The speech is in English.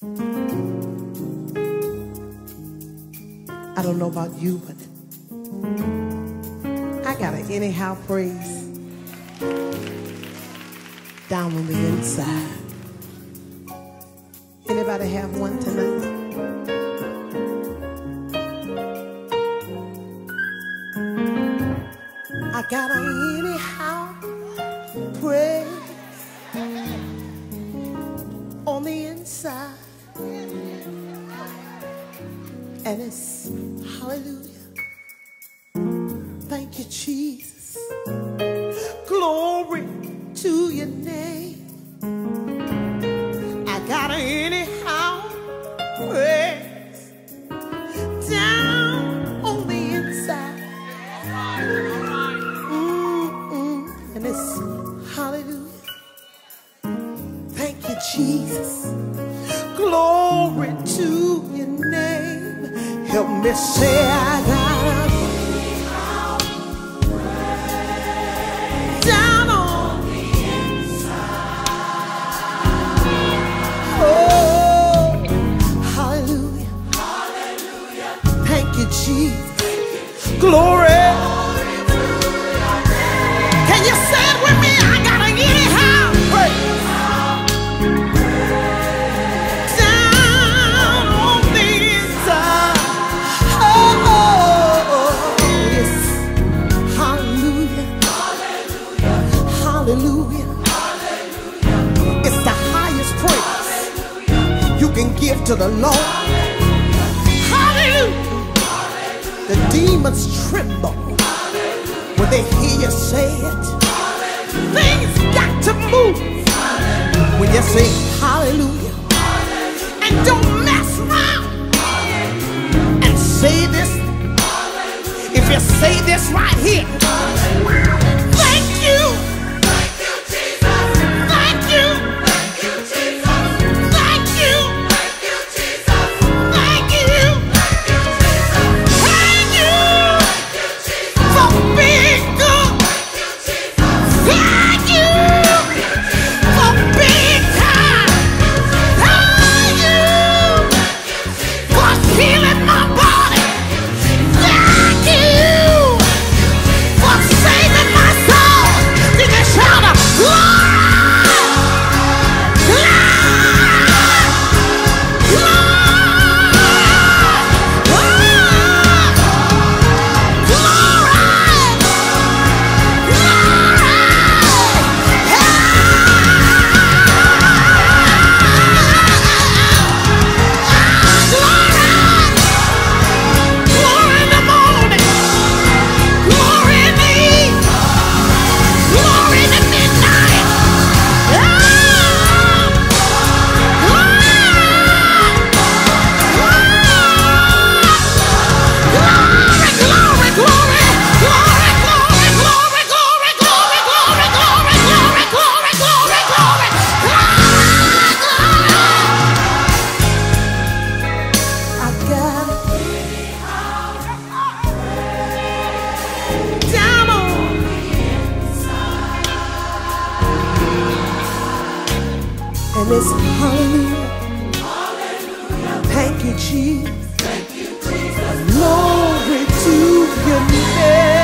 I don't know about you, but I got an anyhow praise down on the inside. Anybody have one tonight? I got an anyhow praise And it's hallelujah. Thank you, Jesus. Glory to your name. I got an anyhow praise down on the inside. Mm-mm. And it's hallelujah. Thank you, Jesus. Glory to. Help me say I got down on the inside. Oh, hallelujah. Thank you, Jesus. Glory. Hallelujah. It's the highest praise you can give to the Lord. Hallelujah. The demons tremble when they hear you say it. Things got to move when you say hallelujah. And don't mess around and say this. If you say this right here, and it's hallelujah. Thank you, Jesus. Glory to your name.